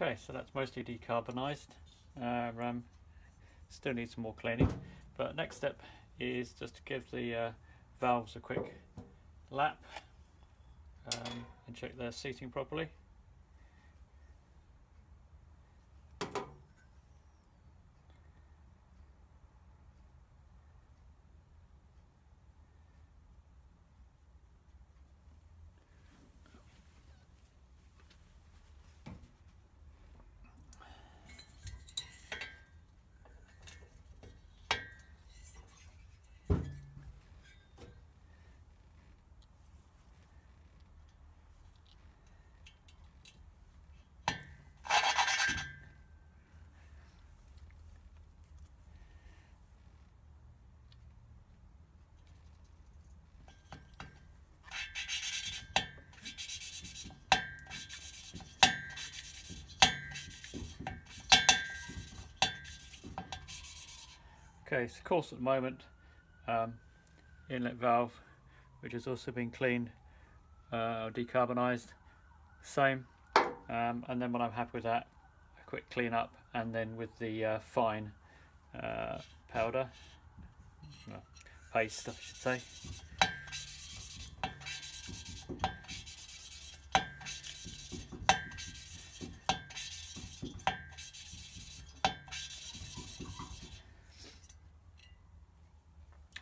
Okay, so that's mostly decarbonised. Uh, um, still needs some more cleaning. But next step is just to give the uh, valves a quick lap um, and check they're seating properly. Okay, so coarse at the moment, um, inlet valve, which has also been cleaned uh, or decarbonised, same. Um, and then when I'm happy with that, a quick clean up, and then with the uh, fine uh, powder, paste I should say,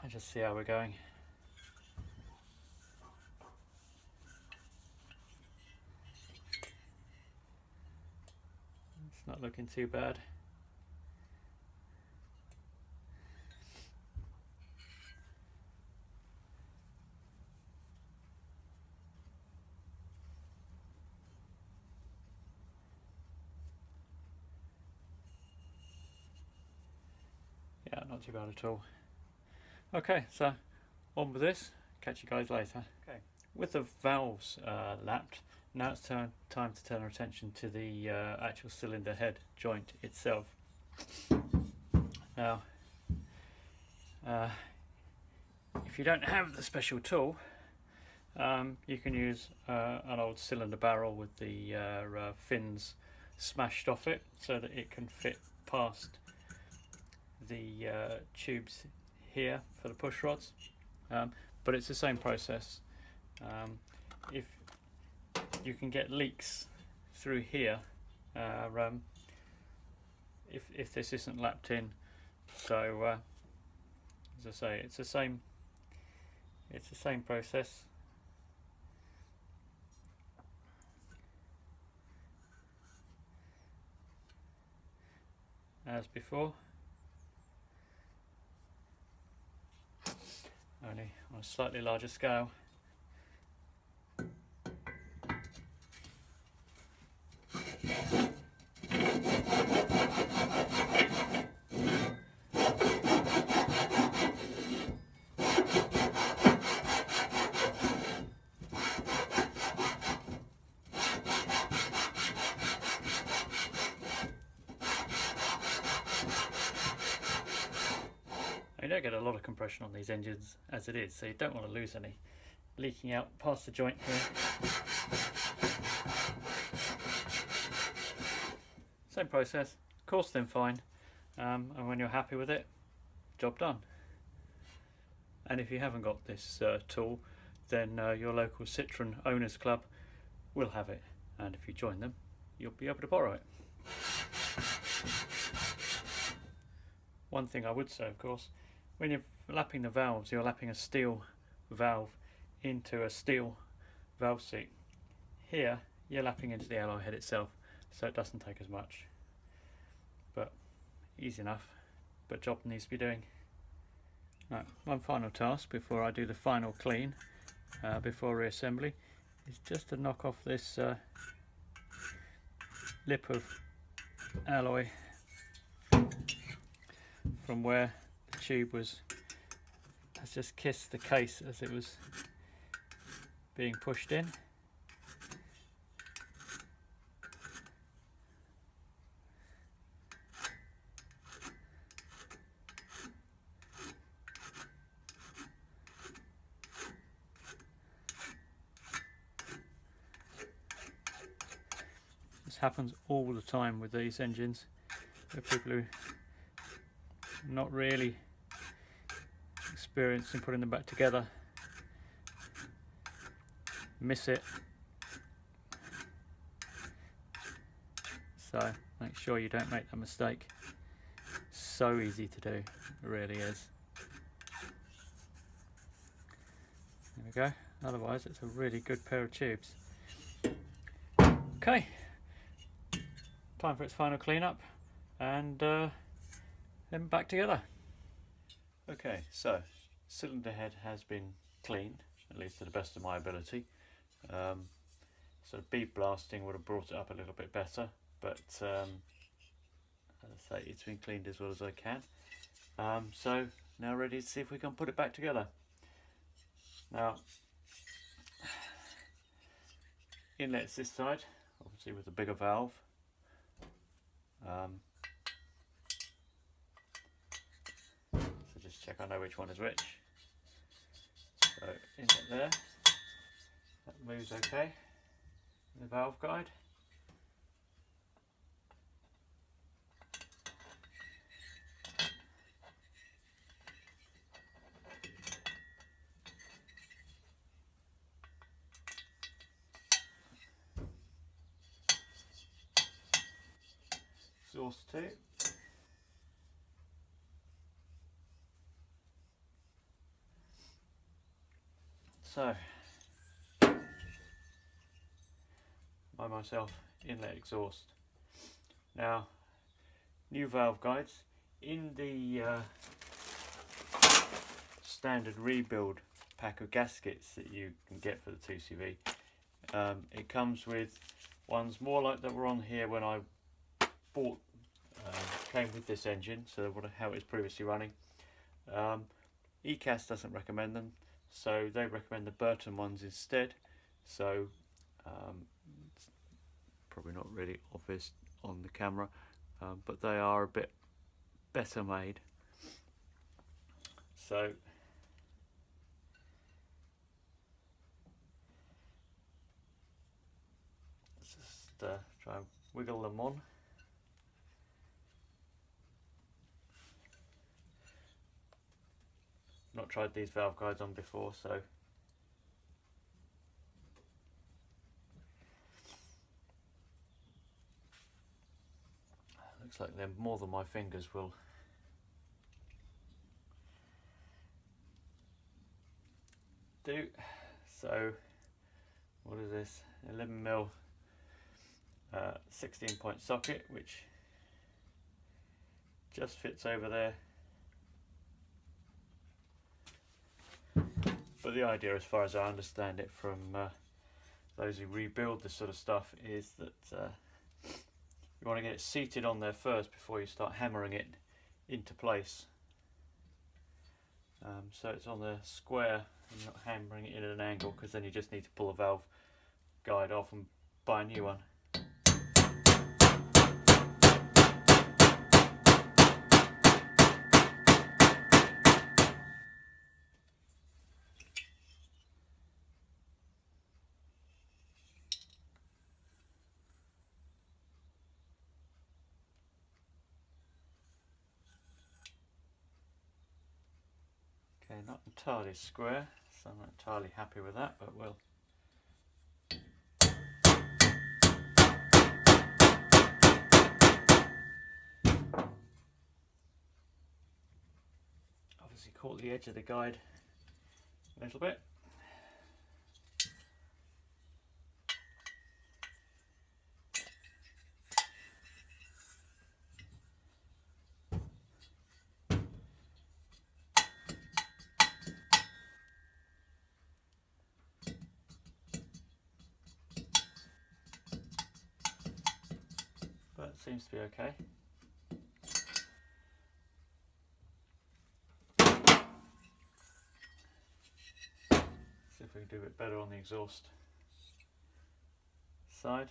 and just see how we're going. It's not looking too bad. Yeah, not too bad at all. Okay, so on with this. Catch you guys later. Okay, with the valves uh, lapped, now it's time to turn our attention to the uh, actual cylinder head joint itself. Now, uh, if you don't have the special tool, um, you can use uh, an old cylinder barrel with the uh, uh, fins smashed off it so that it can fit past the tubes here for the push rods. Um, but it's the same process. Um, if you can get leaks through here uh, um, if, if this isn't lapped in. So uh, as I say it's the same it's the same process. As before only on a slightly larger scale. Compression on these engines as it is, so you don't want to lose any leaking out past the joint here. Same process, coarse them fine, um, and when you're happy with it, job done. And if you haven't got this uh, tool, then uh, your local Citroen Owners Club will have it, and if you join them, you'll be able to borrow it. One thing I would say, of course, when you're lapping the valves, you're lapping a steel valve into a steel valve seat. Here, you're lapping into the alloy head itself, so it doesn't take as much. But easy enough, but job needs to be doing. Right, one final task before I do the final clean, uh, before reassembly, is just to knock off this uh, lip of alloy from where tube was has just kissed the case as it was being pushed in. This happens all the time with these engines. There are people who not really experienced in putting them back together. Miss it. So make sure you don't make that mistake. So easy to do it really is. There we go. Otherwise it's a really good pair of tubes. Okay. Time for its final cleanup and uh, then back together okay so cylinder head has been cleaned at least to the best of my ability um, of bead blasting would have brought it up a little bit better, but um, as I say, it's been cleaned as well as I can. Um, so now ready to see if we can put it back together. Now, inlet's this side, obviously with a bigger valve. Um, check I know which one is which. So inlet there. That moves okay. The valve guide. Exhaust tube. So by myself inlet exhaust. Now, new valve guides. In the uh, standard rebuild pack of gaskets that you can get for the 2CV, um, it comes with ones more like that were on here when I bought, uh, came with this engine, so how it was previously running. Um, ECAS doesn't recommend them, so they recommend the Burton ones instead. So um, probably not really obvious on the camera um, but they are a bit better made so just uh, try and wiggle them on not tried these valve guides on before so Looks like they're more than my fingers will do. So, what is this? 11 mil uh, 16 point socket, which just fits over there. But the idea, as far as I understand it from uh, those who rebuild this sort of stuff, is that uh, you want to get it seated on there first before you start hammering it into place. Um, so it's on the square and not hammering it in at an angle because then you just need to pull a valve guide off and buy a new one. Okay, not entirely square, so I'm not entirely happy with that, but we'll obviously caught the edge of the guide a little bit. Seems to be okay. See if we can do a bit better on the exhaust side.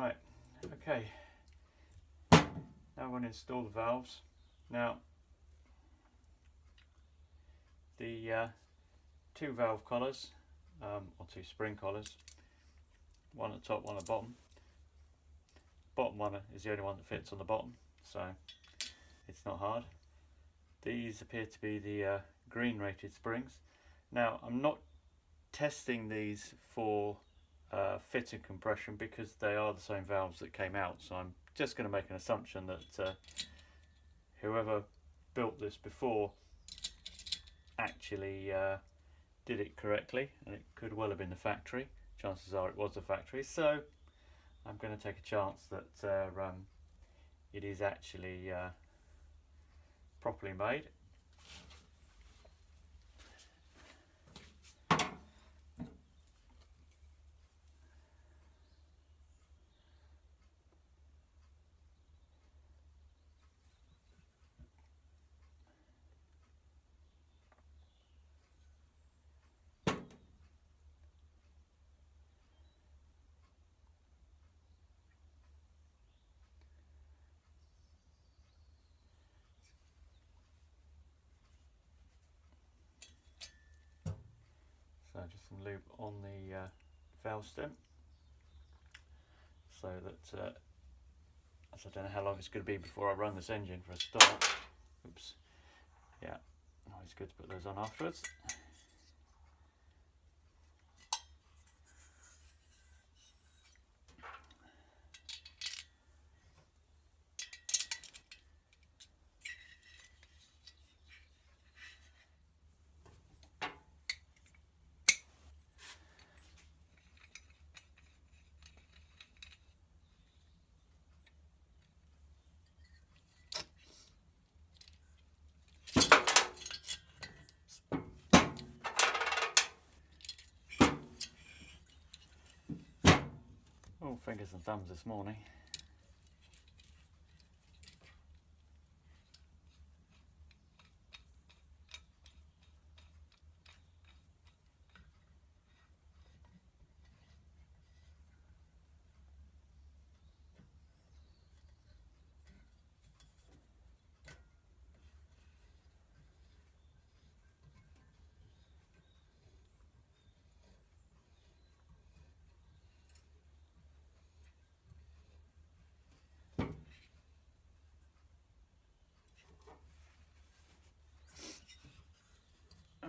Right, okay, now I'm going to install the valves. Now, the uh, two valve collars, um, or two spring collars, one at the top, one at the bottom. Bottom one is the only one that fits on the bottom, so it's not hard. These appear to be the uh, green rated springs. Now, I'm not testing these for uh, fit and compression because they are the same valves that came out, so I'm just going to make an assumption that uh, whoever built this before actually uh, did it correctly and it could well have been the factory. Chances are it was the factory. So I'm going to take a chance that uh, um, it is actually uh, properly made So just some lube on the uh, valve stem so that uh, as I don't know how long it's going to be before I run this engine for a start. Oops. Yeah, always good to put those on afterwards. Oh, fingers and thumbs this morning.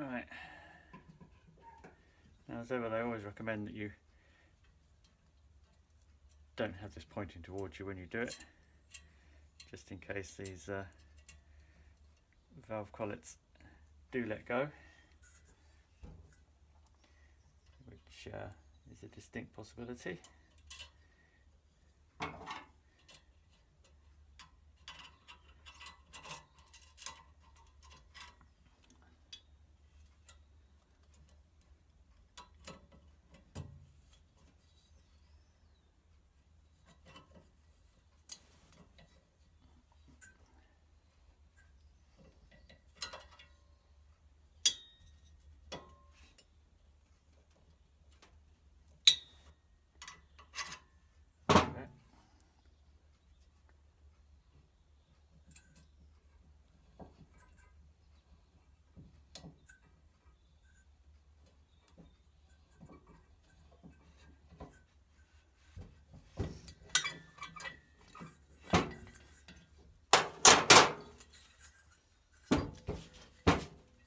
Alright. Now as ever they always recommend that you don't have this pointing towards you when you do it just in case these uh, valve collets do let go which uh, is a distinct possibility. Okay.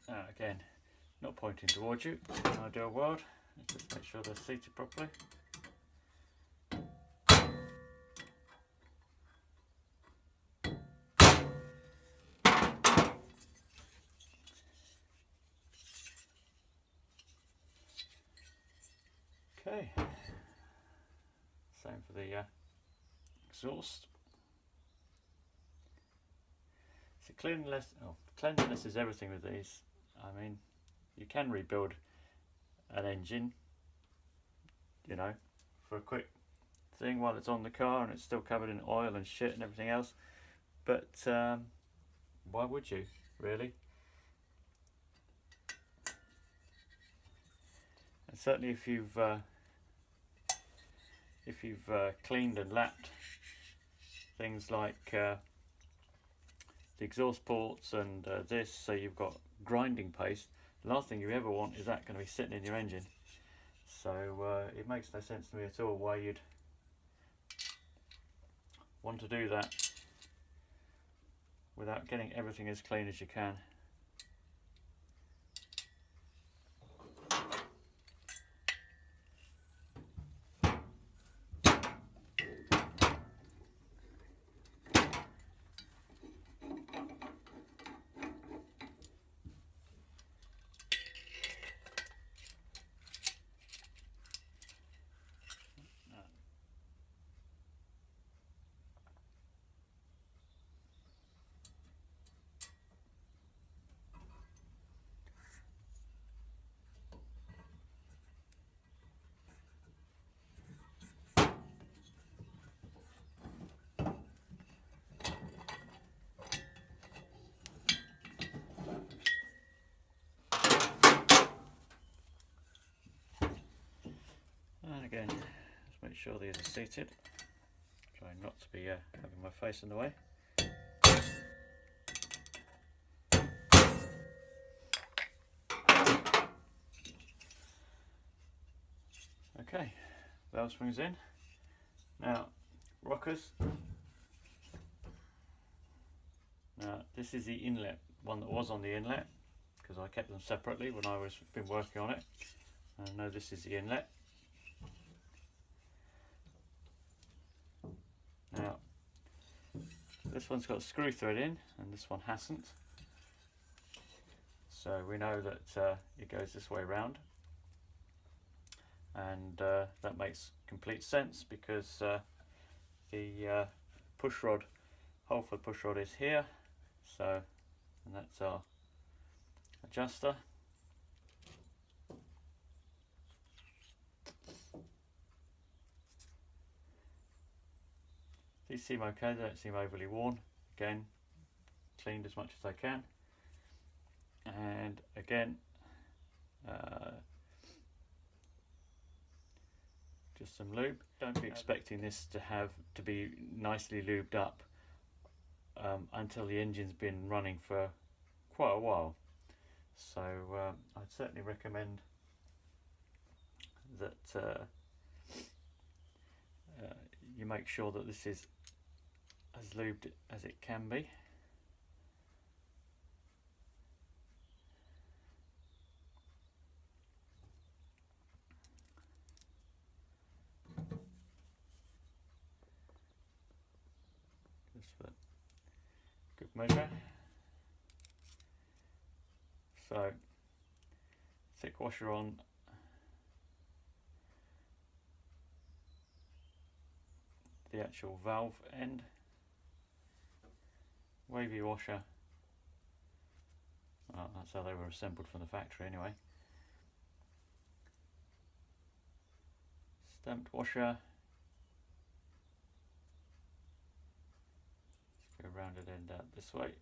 Uh, again, not pointing towards you in an ideal world. Just make sure they're seated properly. Okay. Same for the uh, exhaust. So cleanliness, oh, cleanliness is everything with these. I mean, you can rebuild an engine, you know, for a quick thing while it's on the car and it's still covered in oil and shit and everything else. But um, why would you, really? And certainly if you've uh, if you've uh, cleaned and lapped things like uh, the exhaust ports and uh, this, so you've got grinding paste. The last thing you ever want is that going to be sitting in your engine. So uh, it makes no sense to me at all why you'd want to do that without getting everything as clean as you can. And again, just make sure these are seated. Try not to be uh, having my face in the way. Okay, valve springs in. Now, rockers. Now, this is the inlet, one that was on the inlet, because I kept them separately when I was been working on it. I know this is the inlet. Now, this one's got a screw thread in and this one hasn't. So we know that uh, it goes this way round. And uh, that makes complete sense because uh, the uh, push rod, hole for the push rod is here. So, and that's our adjuster. These seem okay, they don't seem overly worn. Again, cleaned as much as I can. And again, uh, just some lube. Don't be expecting this to have to be nicely lubed up um, until the engine's been running for quite a while. So um, I'd certainly recommend that uh, uh, you make sure that this is as lubed as it can be. Just for good measure. So, thick washer on the actual valve end wavy washer. Well, that's how they were assembled from the factory anyway. Stamped washer. Let's go rounded end out uh, this way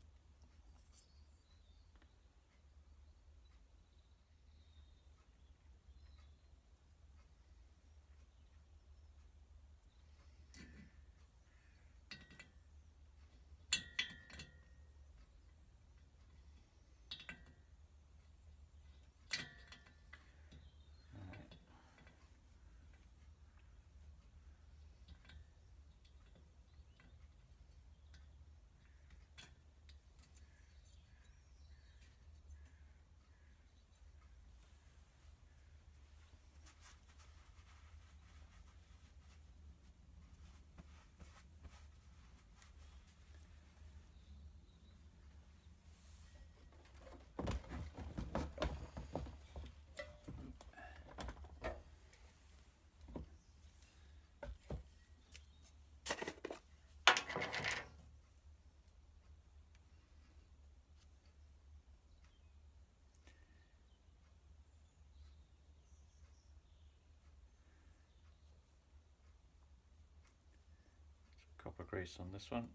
grease on this one.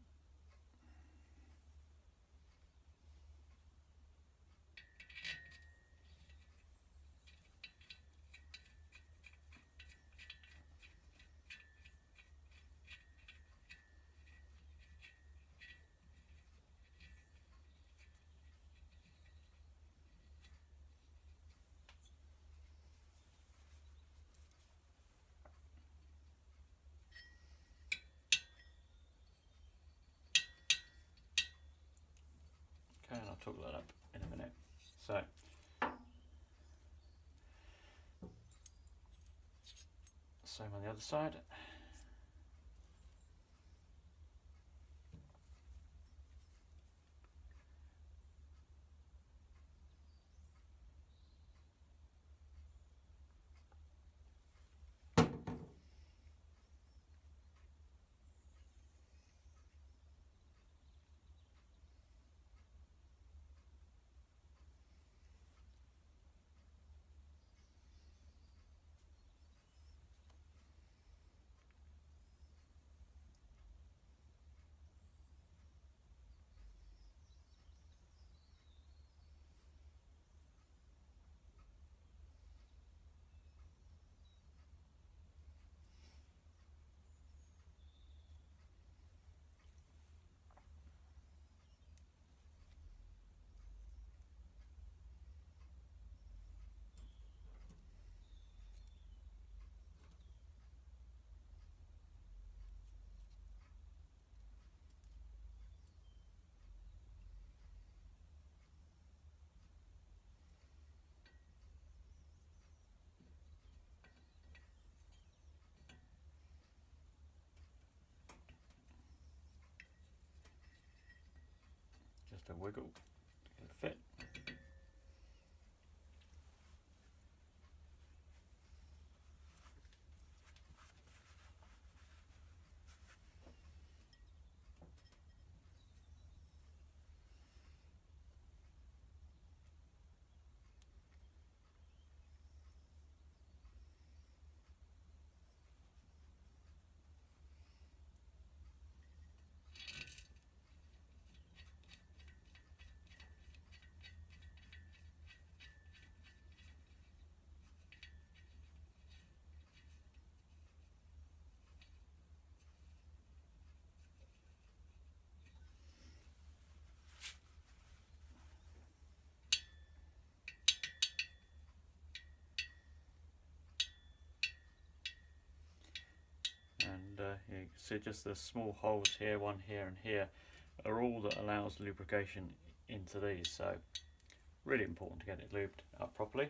Talk that up in a minute. So same on the other side. Wiggle to get it fit. and uh, you see just the small holes here, one here and here, are all that allows lubrication into these. So really important to get it lubed up properly.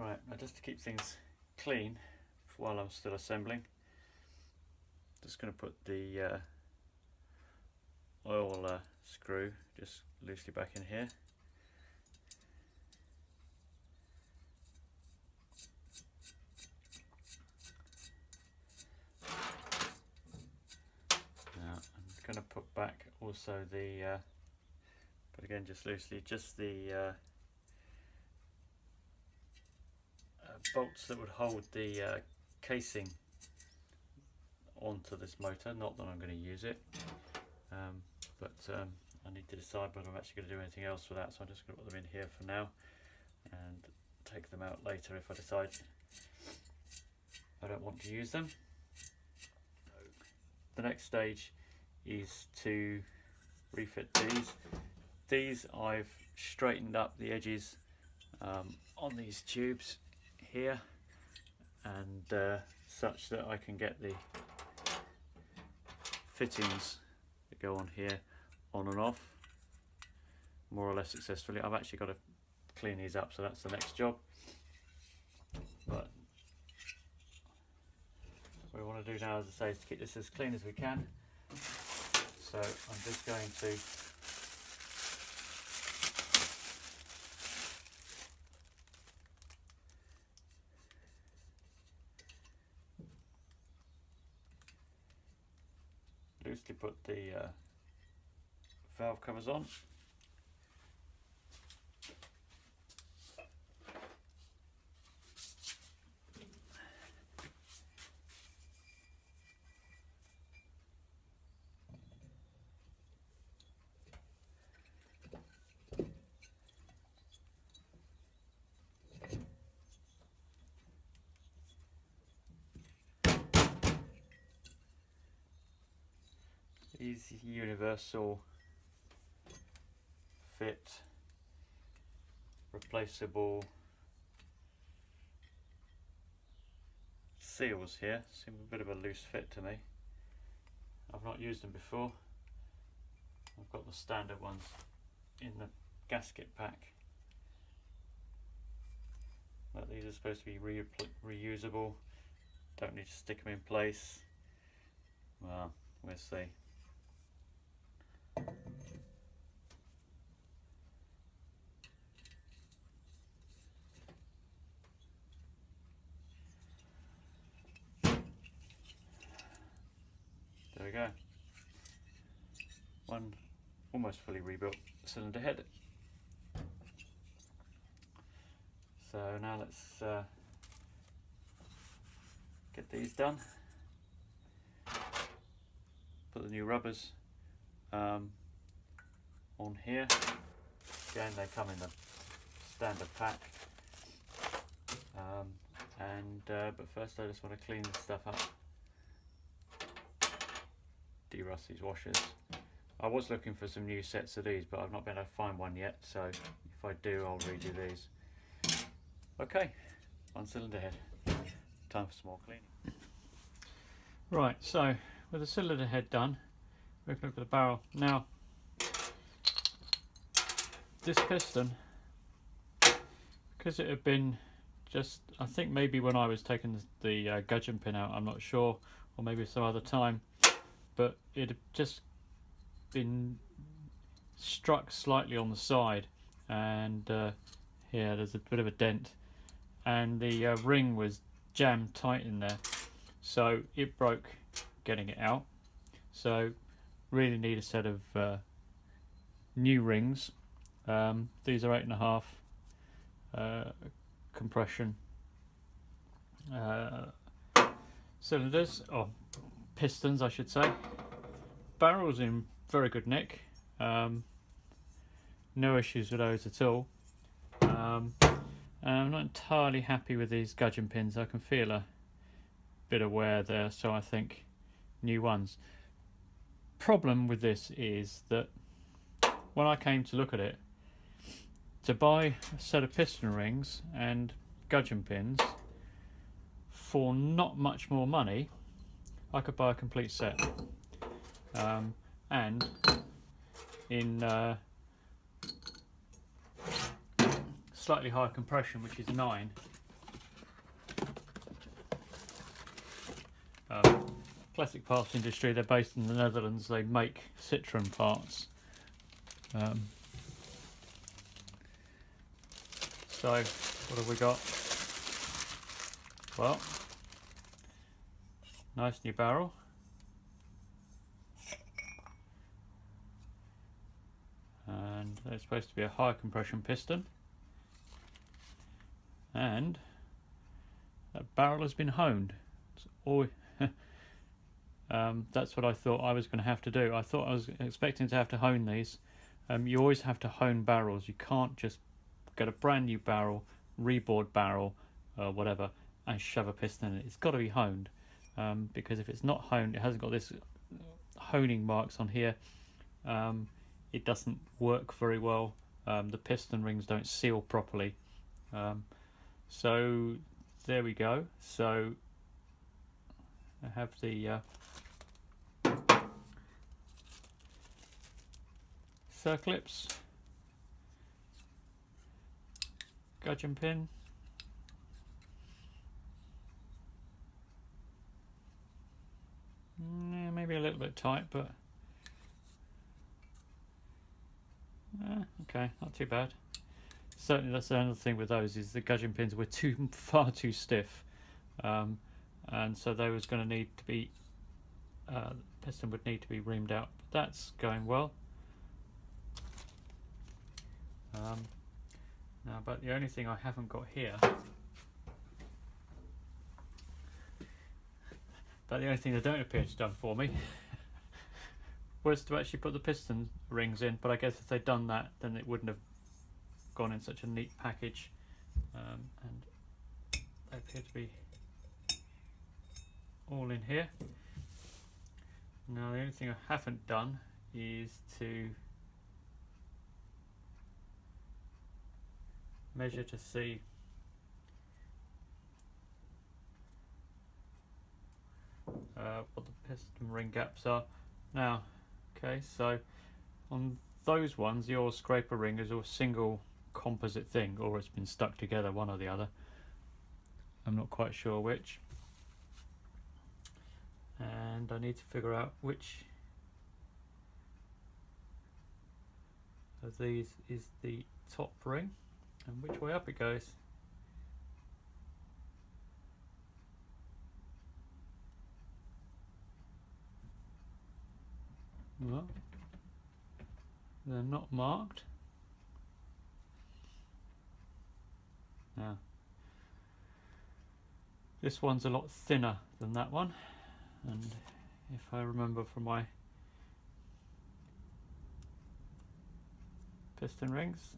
Right, now just to keep things clean while I'm still assembling, just going to put the uh, oil uh, screw just loosely back in here. Now I'm going to put back also the, uh, but again just loosely, just the uh, bolts that would hold the uh, casing onto this motor. Not that I'm going to use it, um, but um, I need to decide whether I'm actually going to do anything else with that. So I'm just going to put them in here for now and take them out later if I decide I don't want to use them. The next stage is to refit these. These I've straightened up the edges um, on these tubes here and uh, such that I can get the fittings that go on here on and off more or less successfully. I've actually got to clean these up so that's the next job but what we want to do now as I say is to keep this as clean as we can so I'm just going to covers on. is universal fit replaceable seals here. Seem a bit of a loose fit to me. I've not used them before. I've got the standard ones in the gasket pack. But these are supposed to be re reusable. Don't need to stick them in place. Well we'll see There we go. One almost fully rebuilt cylinder head. So now let's uh, get these done. Put the new rubbers um, on here. Again, they come in the standard pack. Um, and uh, but first, I just want to clean this stuff up. De-rust these washers. I was looking for some new sets of these, but I've not been able to find one yet. So if I do, I'll redo these. Okay, one cylinder head. Time for some more cleaning. Right, so with the cylinder head done, we can look at the barrel. Now, this piston, because it had been just, I think maybe when I was taking the, the uh, gudgeon pin out, I'm not sure, or maybe some other time, but it had just been struck slightly on the side, and uh, here there's a bit of a dent. And the uh, ring was jammed tight in there so it broke getting it out. So really need a set of uh, new rings. Um, these are eight and a half uh, compression uh, cylinders. Or pistons I should say barrels in very good nick um, no issues with those at all um, I'm not entirely happy with these gudgeon pins. I can feel a bit of wear there, so I think new ones. Problem with this is that when I came to look at it, to buy a set of piston rings and gudgeon pins for not much more money, I could buy a complete set. Um, and in uh, slightly higher compression, which is 9. Um, classic parts industry, they're based in the Netherlands, they make Citroen parts. Um, so, what have we got? Well, nice new barrel. And there's supposed to be a high compression piston and that barrel has been honed. um, that's what I thought I was going to have to do. I thought I was expecting to have to hone these. Um, you always have to hone barrels. You can't just get a brand new barrel, rebored barrel, uh, whatever, and shove a piston in it. It's got to be honed um, because if it's not honed, it hasn't got this honing marks on here. Um, it doesn't work very well. Um, the piston rings don't seal properly. Um, so there we go. So I have the uh, circlips, gudgeon pin, yeah, maybe a little bit tight, but okay, not too bad. Certainly that's another thing with those is the gudgeon pins were too far too stiff. Um, and so they was going to need to be uh, the piston would need to be reamed out. But that's going well. Um, now but the only thing I haven't got here but the only thing they don't appear to have done for me was to actually put the piston rings in but I guess if they'd done that then it wouldn't have gone in such a neat package um, and they appear to be all in here. Now the only thing I haven't done is to measure to see uh, what the piston ring gaps are. Now, okay, so on those ones, your scraper ring is a single composite thing, or it's been stuck together, one or the other. I'm not quite sure which. And I need to figure out which of these is the top ring and which way up it goes. Well, they're not marked. Now, this one's a lot thinner than that one, and if I remember from my piston rings,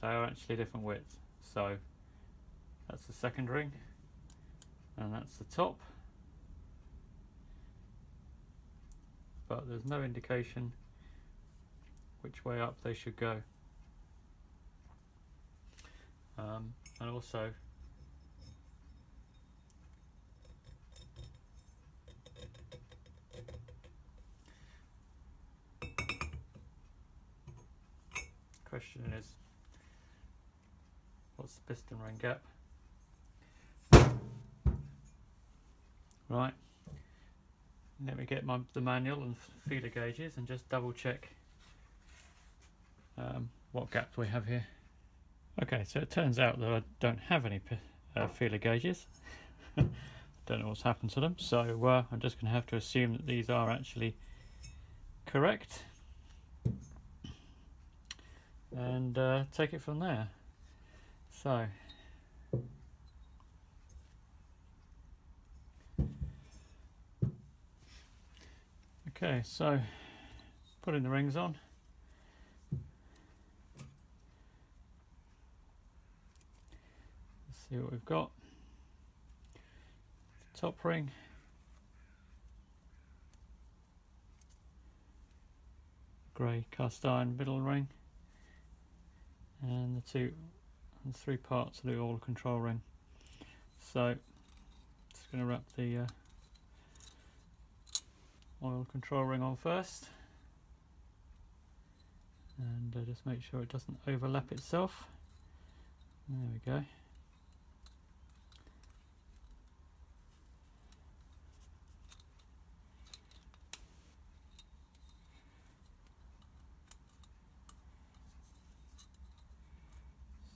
they are actually different widths. So that's the second ring, and that's the top. But there's no indication which way up they should go. Um, and also question is what's the piston ring gap right let me get my the manual and feeler gauges and just double check um, what gaps we have here. Okay, so it turns out that I don't have any uh, feeler gauges. don't know what's happened to them, so uh, I'm just going to have to assume that these are actually correct and uh, take it from there. So Okay, so putting the rings on. Let's see what we've got. Top ring. Grey cast iron middle ring. And the two and three parts of the oil control ring. So just going to wrap the uh, oil control ring on first. And uh, just make sure it doesn't overlap itself. There we go.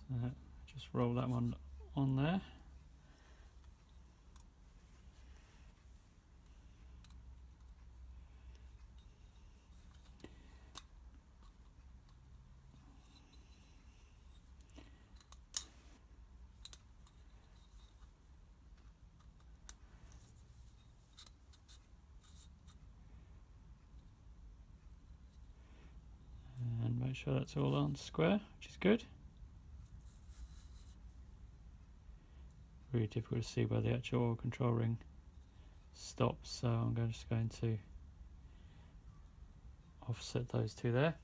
So just roll that one on there make sure that's all on square, which is good. Really difficult to see where the actual control ring stops, so I'm just going to offset those two there.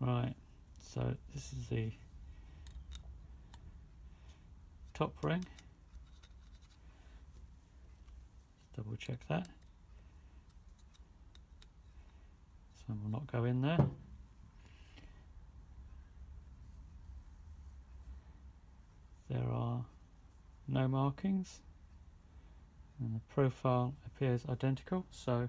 Right, so this is the top ring. double check that. And will not go in there. There are no markings and the profile appears identical so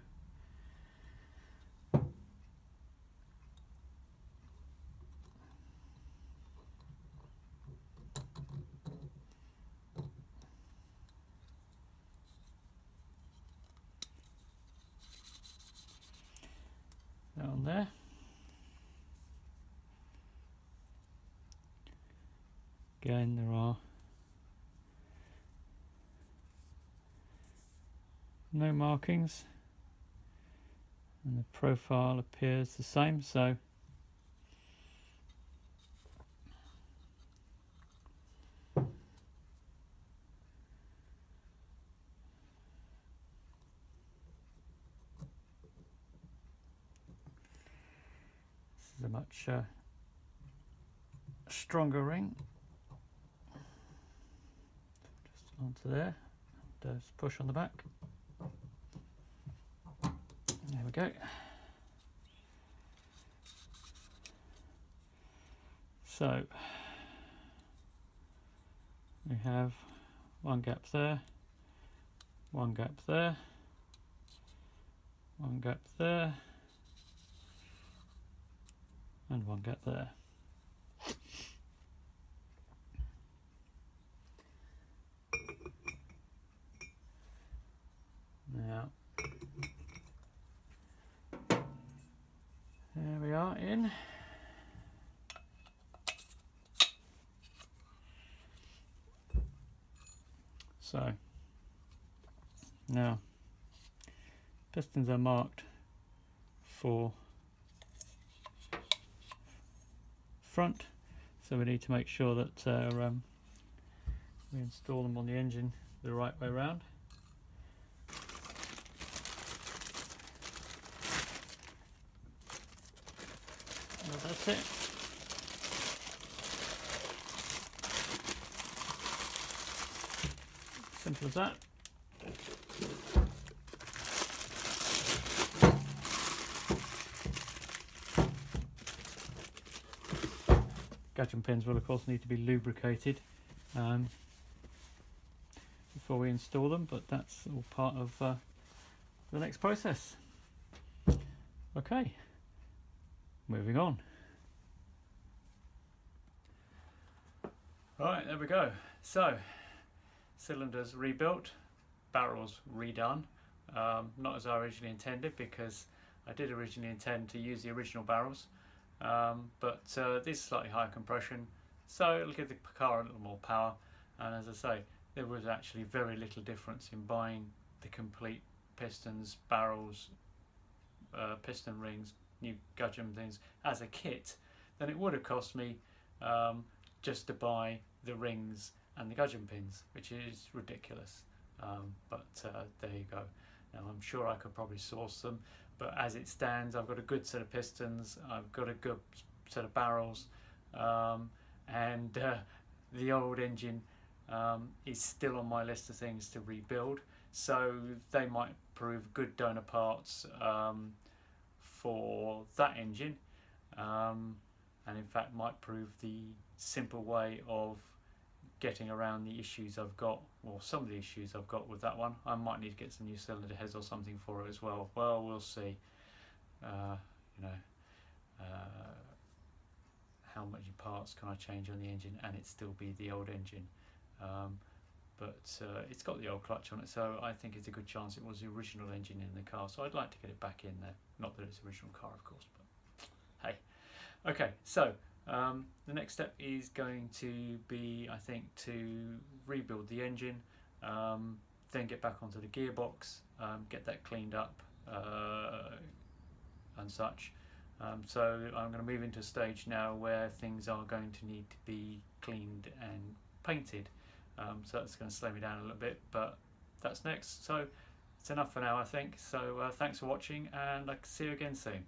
markings. And the profile appears the same so. This is a much uh, stronger ring. Just onto there. Just push on the back. There we go. So we have one gap there, one gap there, one gap there, and one gap there. Now, there we are in. So, now, pistons are marked for front so we need to make sure that uh, um, we install them on the engine the right way around that's it. Simple as that. Gudgeon pins will of course need to be lubricated um, before we install them but that's all part of uh, the next process. Okay moving on. Right there we go. So cylinders rebuilt barrels redone. Um, not as I originally intended because I did originally intend to use the original barrels. Um, but uh, this is slightly higher compression so it'll give the car a little more power. And as I say there was actually very little difference in buying the complete pistons, barrels, uh, piston rings, new gudgeon things as a kit than it would have cost me um, just to buy the rings and the gudgeon pins which is ridiculous. Um, but uh, there you go. Now I'm sure I could probably source them but as it stands I've got a good set of pistons I've got a good set of barrels um, and uh, the old engine um, is still on my list of things to rebuild. So they might prove good donor parts um, for that engine um, and in fact might prove the simple way of getting around the issues I've got, or some of the issues I've got with that one. I might need to get some new cylinder heads or something for it as well. Well, we'll see. Uh, you know, uh, how much parts can I change on the engine and it still be the old engine. Um, but uh, it's got the old clutch on it, so I think it's a good chance it was the original engine in the car. So I'd like to get it back in there. Not that it's original car, of course, but hey. Okay, so um, the next step is going to be, I think, to rebuild the engine, um, then get back onto the gearbox, um, get that cleaned up uh, and such. Um, so I'm going to move into a stage now where things are going to need to be cleaned and painted. Um, so that's going to slow me down a little bit, but that's next. So it's enough for now, I think. So uh, thanks for watching, and I'll see you again soon.